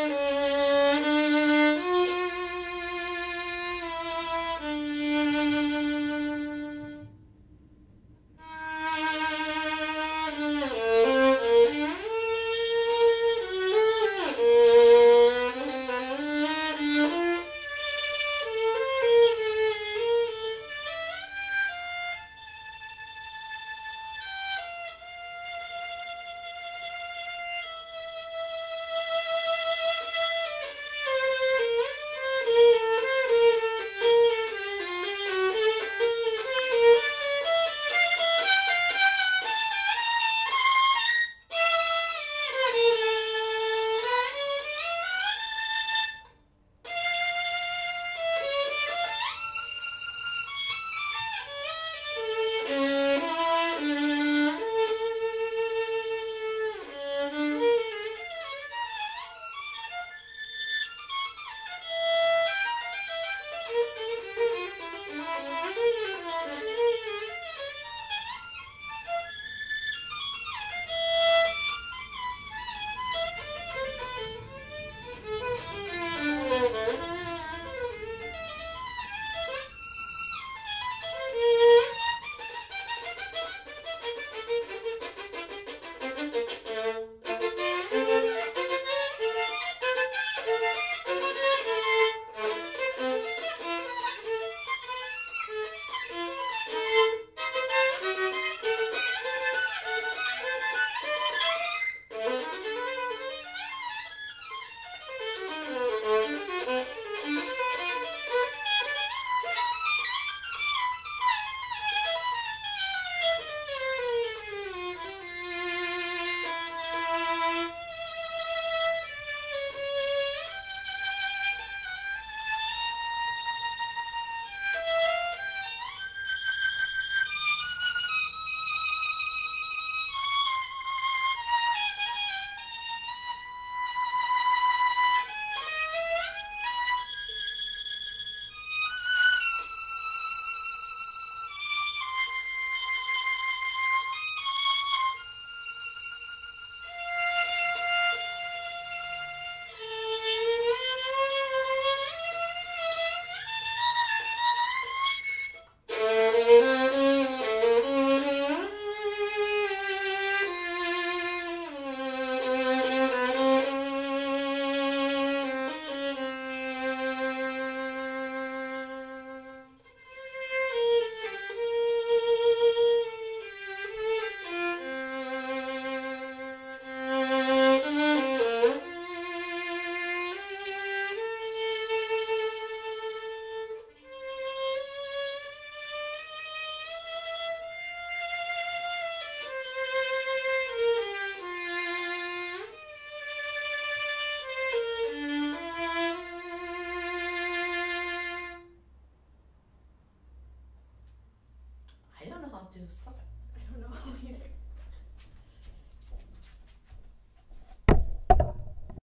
Thank you. To stop it? I don't know either.